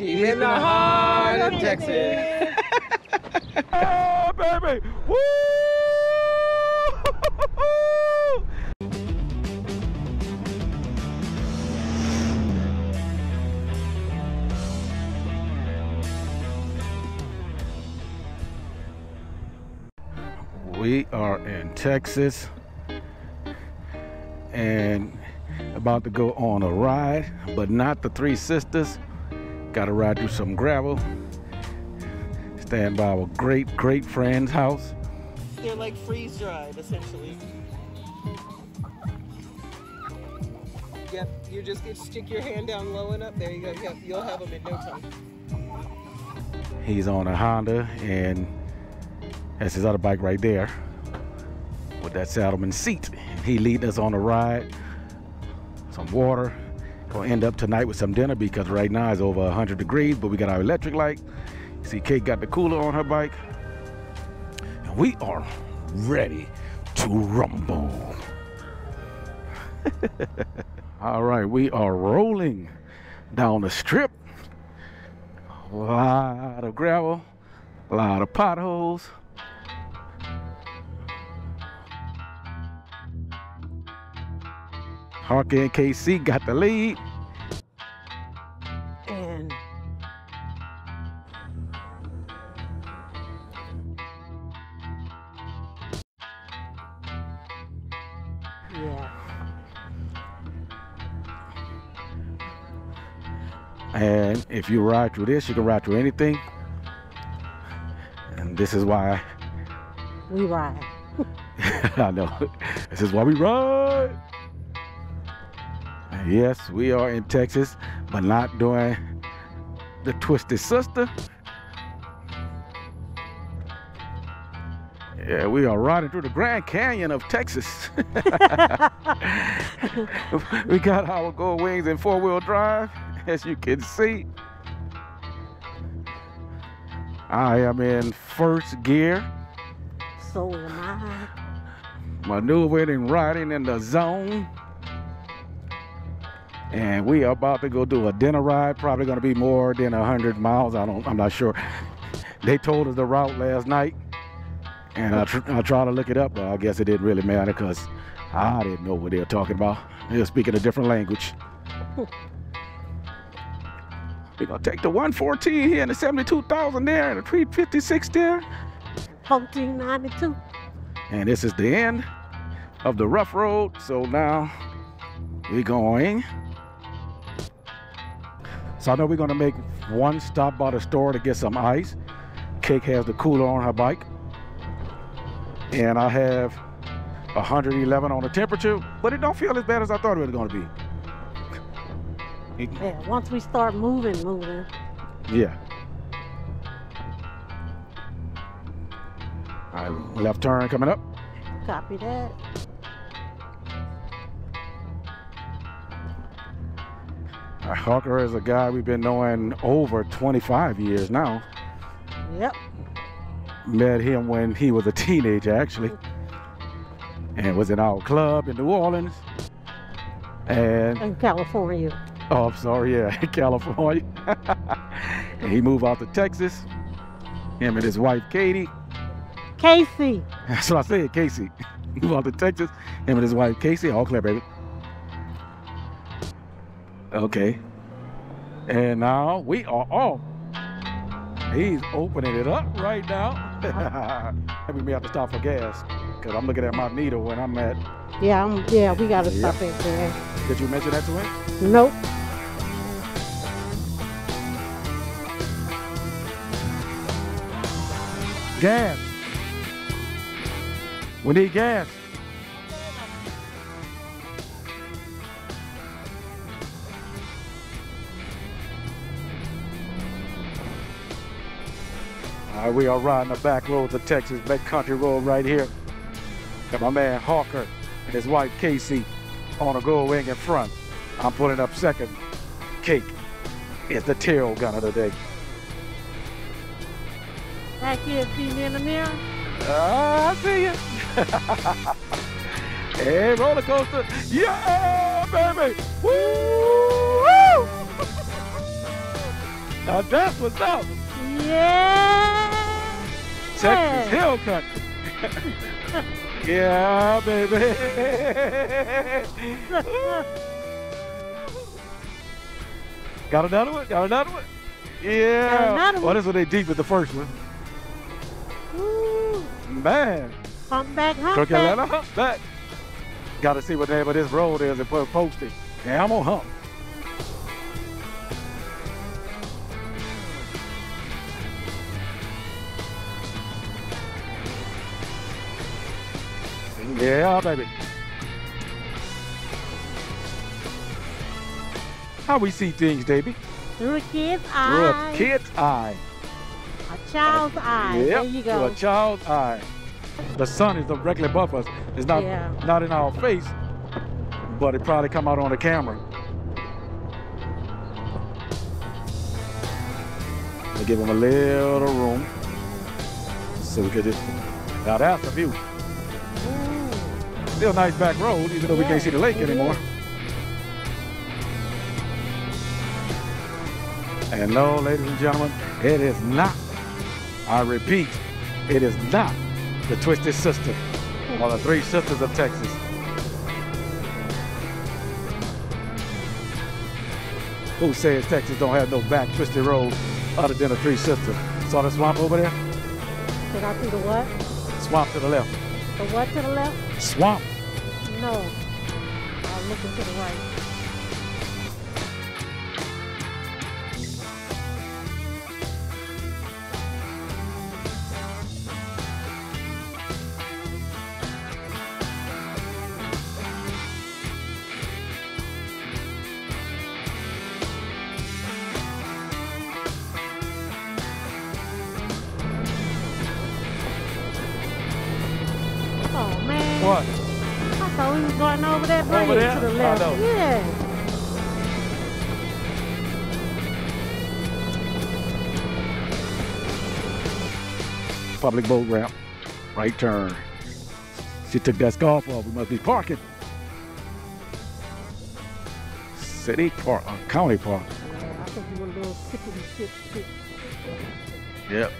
Deep in the heart of Texas. oh, baby! Woo! we are in Texas and about to go on a ride, but not the Three Sisters. Got to ride through some gravel. Stand by our great, great friend's house. They're like freeze dried, essentially. Yep, you just get stick your hand down low enough. There you go. Yep, you'll have them in no time. He's on a Honda and that's his other bike right there with that Saddlemen seat. He leading us on a ride, some water. Gonna end up tonight with some dinner because right now it's over 100 degrees, but we got our electric light. See, Kate got the cooler on her bike. And we are ready to rumble. All right, we are rolling down the strip. A lot of gravel, a lot of potholes. Harker and KC got the lead. And yeah, And if you ride through this, you can ride through anything. And this is why we ride. I know. This is why we ride. Yes, we are in Texas, but not doing the Twisted Sister. Yeah, we are riding through the Grand Canyon of Texas. we got our gold wings in four-wheel drive, as you can see. I am in first gear, So am I. maneuvering and riding in the zone. And we are about to go do a dinner ride, probably gonna be more than 100 miles, I don't, I'm not sure. They told us the route last night, and I, tr I tried to look it up, but I guess it didn't really matter because I didn't know what they were talking about. They were speaking a different language. We're gonna take the 114 here and the 72,000 there and the 356 there. 1492. And this is the end of the rough road. So now we're going. So I know we're gonna make one stop by the store to get some ice. Cake has the cooler on her bike. And I have 111 on the temperature, but it don't feel as bad as I thought it was gonna be. Yeah, once we start moving, moving. Yeah. All right, left turn coming up. Copy that. Hawker is a guy we've been knowing over 25 years now. Yep. Met him when he was a teenager, actually, and was in our club in New Orleans. And In California. oh, I'm sorry, yeah, California. and he moved out to Texas. Him and his wife Katie. Casey. That's what I said, Casey. Moved out to Texas. Him and his wife Casey. All clear, baby. Okay. And now we are off. He's opening it up right now. we may have to stop for gas because I'm looking at my needle when I'm at. Yeah, I'm, yeah, we gotta Yep. stop it there. Did you mention that to him? Nope. Gas. We need gas. Right, we are riding the back roads of Texas, back country road right here. Got my man Hawker and his wife Casey on a gold wing in front. I'm putting up second. Cake is the tail gunner today. Back here, see me in the mirror. Ah, I see you. hey, roller coaster. Yeah, baby. Woo! Now that's what's up. Yeah. Texas Hill Country. yeah, baby. Got another one? Got another one? Yeah. Got another Well, one. this one they deep with the first one. Ooh, Man. humpback, humpback. Atlanta hump back. Gotta see what the name of this road is and put a post it. Yeah, I'm on hump. Yeah, baby. How we see things, Davey? Through a kid's eye. Through a kid's eye. A child's eye. Yep, There you go. through a child's eye. The sun is directly above us. It's not Yeah. not in our face, but it probably come out on the camera. They give them a little room so we could just. Now that's the view. Still nice back road, even though we can't see the lake anymore. And no, ladies and gentlemen, it is not. I repeat, it is not the Twisted Sister or the Three Sisters of Texas. Who says Texas don't have no back twisted road other than the Three Sisters? Saw the swamp over there? Did I see the what? Swamp to the left. The what to the left? Swamp. No. I'm looking to the right. What? I thought we was going over that bridge Over there? to the I left. know. Yeah. Public boat ramp. Right turn. She took that scarf off. We must be parking. City park, uh, county park. Yeah, I think you were a little tippity tip tip. Yep.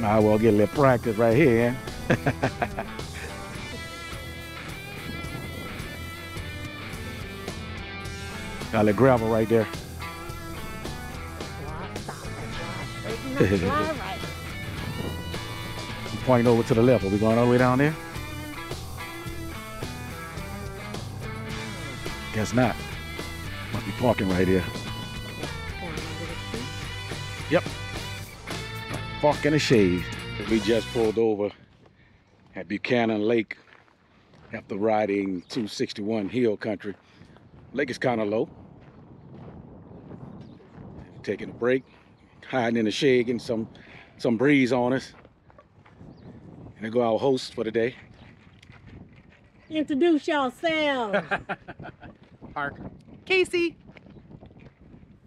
Might as well get a little practice right here. Got a little gravel right there. So I stopped. I straightened up, fly right. Point over to the left. Are we going all the way down there? Guess not. Must be parking right here. Going under the street. Yep. Park in the shade. We just pulled over at Buchanan Lake after riding 261 Hill Country. Lake is kind of low. Taking a break, hiding in the shade, getting some some breeze on us. And there go our host for the day. Introduce yourself Parker. Casey.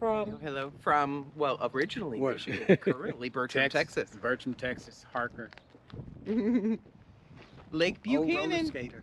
From Hello. From, well, originally What? Michigan, currently Bertram, Texas. Bertram, Texas. Harker. Lake Old roller Buchanan. skater.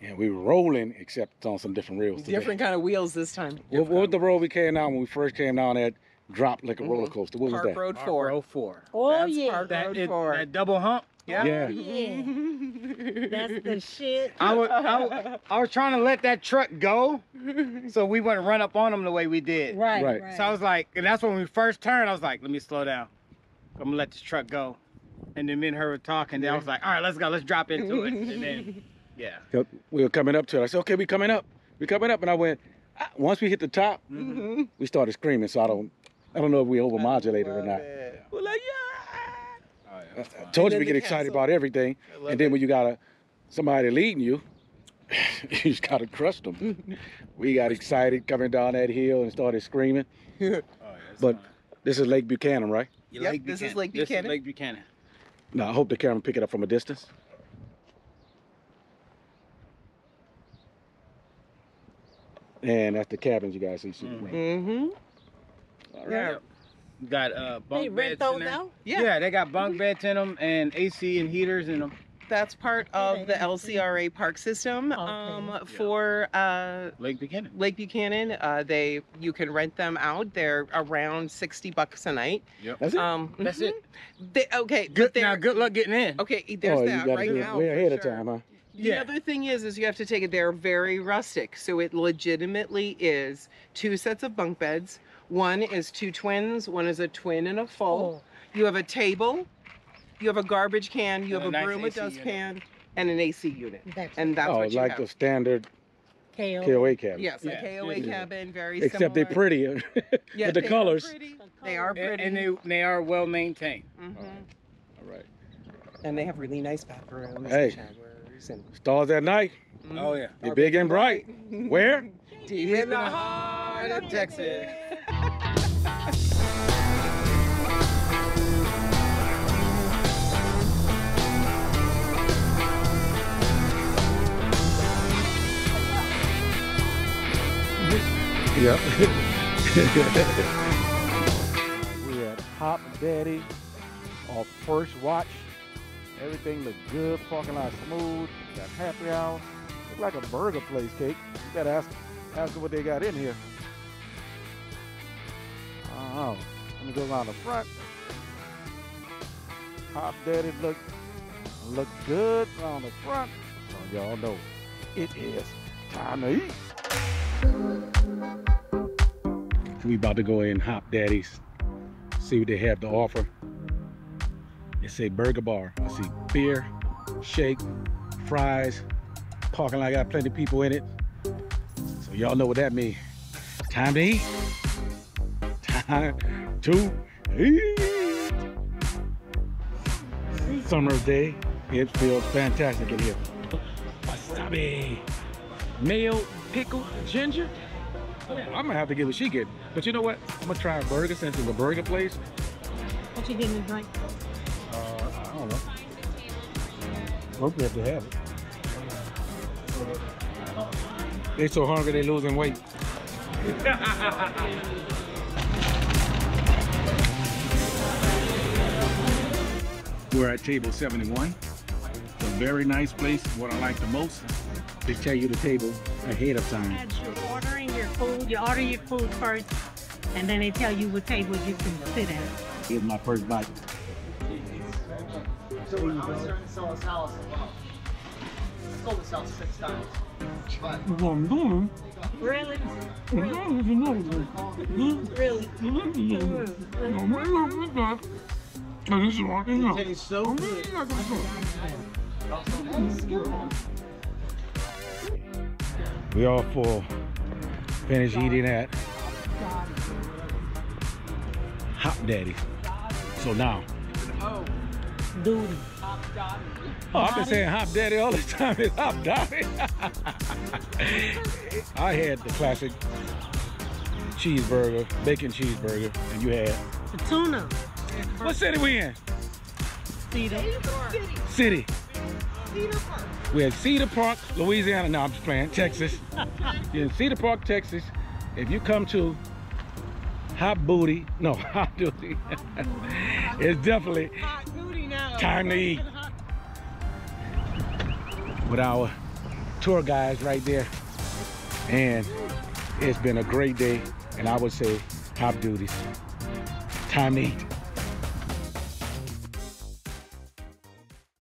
Yeah, we were rolling, except on some different rails. today. Different kind of wheels this time. What, what was the road we came down when we first came down that dropped like a roller Mhm. coaster? What was that? Road Park 4. Row 4. Oh That's yeah. Park That, Road it- 4. that double hump. Yeah. Yeah. Yeah. That's the shit. I was, I, I was trying to let that truck go so we wouldn't run up on them the way we did. Right, Right. right. So I was like, and that's when we first turned, I was like, let me slow down. I'm gonna let this truck go. And then me and her were talking, then I was like, all right, let's go, let's drop into it. And then, yeah. We were coming up to it. I said, okay, we coming up. We coming up. And I went, ah, once we hit the top, Mhm. we started screaming. So I don't, I don't know if we overmodulated or not. We're like, yeah. Oh, I yeah. I told you we get excited castle. about everything. And then it. when you got a, somebody leading you, you just gotta trust them. we got excited coming down that hill and started screaming. Oh, yeah, But- fine. This is Lake Buchanan, right? Yep, Lake this is Buchanan. Lake This Buchanan. is Lake Buchanan. Now I hope the camera pick it up from a distance. And that's the cabins you guys see. see. Mhm. Mm-hmm. All right. Yeah. Got uh, bunk rent beds in those there. out? Yeah. Yeah. they got bunk beds in them and AC and heaters in them. That's part of the LCRA park system um, Okay. for uh, Lake Buchanan. Lake Buchanan. Uh, they you can rent them out. They're around sixty bucks a night. Yep. That's it. Um, That's mhm. it. They, okay, but Good. Now, they're- good luck getting in. Okay, there's oh, that gotta right do now. way for ahead of sure. time, huh? The Yeah. other thing is, is you have to take it. They're very rustic, so it legitimately is two sets of bunk beds. One is two twins. One is a twin and a full. Oh, You have a table. You have a garbage can. You have And a a nice broom, a AC unit. dustpan, and an AC unit. that's And that's oh, what you have. Oh, like have. the standard KO. KOA cabin. Yes, Yeah. a KOA Yeah. cabin, very Except they're similar. prettier Yeah, with the they are colors. pretty. They are And, pretty. and they they are well maintained. Mhm. All right. And they have really nice bathrooms Hey. and showers and Stars at night. Oh yeah. They're big and bright. Where? Deep in the heart of Texas. Yep. we at Hop Daddy on first watch. Everything look good. Parking lot smooth. Got happy hour. Look like a burger place, cake. You better ask ask what they got in here. Oh, let me go around the front. Hop Daddy look look good on the front. Y'all know it is time to eat. We about to go in Hop Daddy's, see what they have to offer. It's a burger bar. I see beer, shake, fries. Parking lot got plenty of people in it. So y'all know what that means. Time to eat. Time to eat. Summer's day. It feels fantastic in here. Wasabi. Mayo, pickle, ginger. I'm gonna have to get what she get. But you know what? I'm gonna try a burger since it's a burger place. What you getting to drink? Uh, I don't know. Hopefully if they have it. They so hungry they losing weight. We're at table 71. It's a very nice place. What I like the most, they tell you the table ahead of time. Food, you order your food first, and then they tell you what table you can sit at. Here's my first bite. Really? Really? Tastes so good. We all full. Finished eating at Hop Daddy. So now, oh. Duty. oh, I've been saying Hop Daddy all the time. It's Hop Daddy. I had the classic cheeseburger, bacon cheeseburger, and you had The tuna. what city we in? Cedar. City. We had Cedar Park, Louisiana. No, I'm just playing. Texas. You're in Cedar Park, Texas. If you come to Hot Booty, no, Hot Booty, it's definitely Hot time to eat. With our tour guides right there. And it's been a great day. And I would say, Hop Duties. Time to eat.